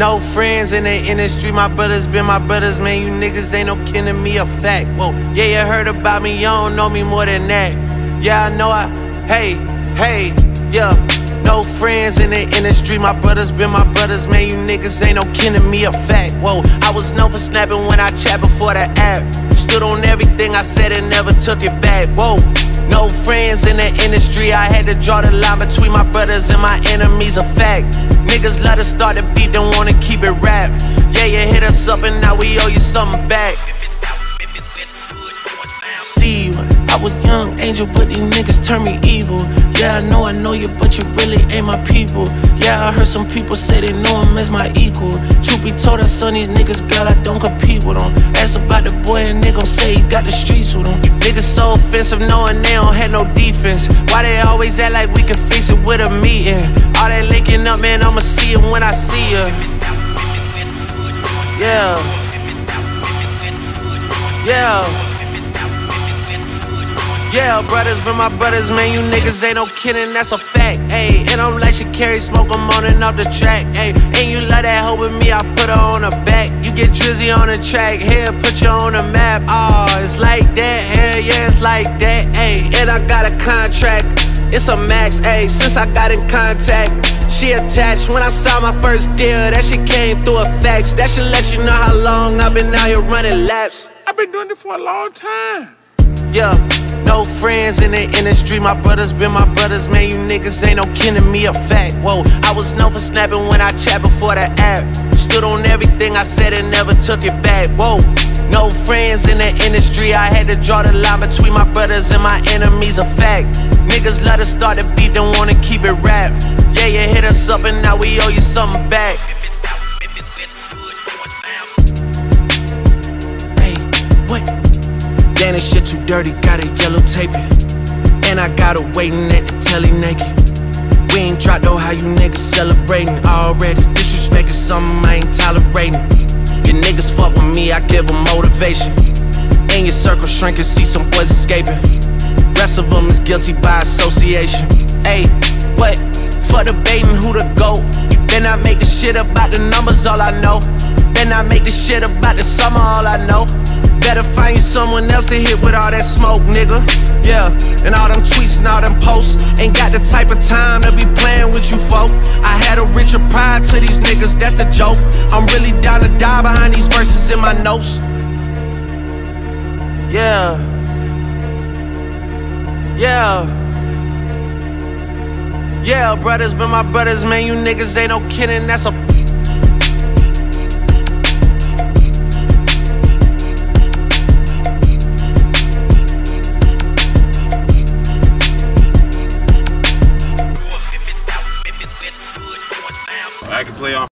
No friends in the industry, my brothers been my brothers, man. You niggas ain't no kin to me, a fact. Whoa, yeah, you heard about me, you don't know me more than that. Yeah, I know I, hey, hey, yeah. No friends in the industry, my brothers been my brothers, man. You niggas ain't no kin to me, a fact. Whoa, I was known for snapping when I chat before the app. Stood on everything I said and never took it back. Whoa, friends in the industry, I had to draw the line between my brothers and my enemies, a fact. Niggas let us start the beat, don't wanna keep it rap. Yeah, you hit us up and now we owe you something back. See I was young angel, but these niggas turn me evil. Yeah, I know I know you, but you ain't my people. Yeah, I heard some people say they know him as my equal. Truth be told, I son these niggas, girl, I don't compete with them. Ask about the boy, and they gon' say he got the streets with him. Niggas so offensive, knowing they don't have no defense. Why they always act like we can fix it with a meeting? All that linking up, man, I'ma see it when I see ya. Yeah. Yeah. Yeah, brothers been my brothers, man. You niggas ain't no kidding, that's a fact. Ayy, and I'm like she carry smoke, I'm on and off the track. Ayy, and you love that hoe with me, I put her on the back. You get drizzy on the track, here, put you on the map. Oh, it's like that, hell yeah, it's like that. Ayy, and I got a contract, it's a max. Ayy, since I got in contact. She attached when I saw my first deal. That shit came through a fax. That should let you know how long I've been out here running laps. I've been doing it for a long time. Yeah, friends in the industry. My brothers been my brothers, man. You niggas ain't no kin to me, a fact. Whoa, I was known for snapping when I chat before the app. Stood on everything I said and never took it back. Whoa, no friends in the industry. I had to draw the line between my brothers and my enemies, a fact. Niggas let us start the beat, don't wanna keep it rap. Yeah, you hit us up and now we owe you something back. Hey, what? This shit too dirty, gotta yellow tape it. And I got her waiting at the telly naked. We ain't dropped though, how you niggas celebrating already. Disrespect is something I ain't tolerating. Your niggas fuck with me, I give them motivation. In your circle shrinking, see some boys escaping. Rest of them is guilty by association. Hey, what? For debating who the GOAT. Then I make the shit about the numbers, all I know. Then I make the shit about the summer, all I know. Better find you someone else to hit with all that smoke, nigga. Yeah, and all Ain't got the type of time to be playing with you, folk. I had a richer pride to these niggas, that's the joke. I'm really down to die behind these verses in my notes. Yeah. Yeah. Yeah, brothers been my brothers, man. You niggas ain't no kidding, that's a I can play off.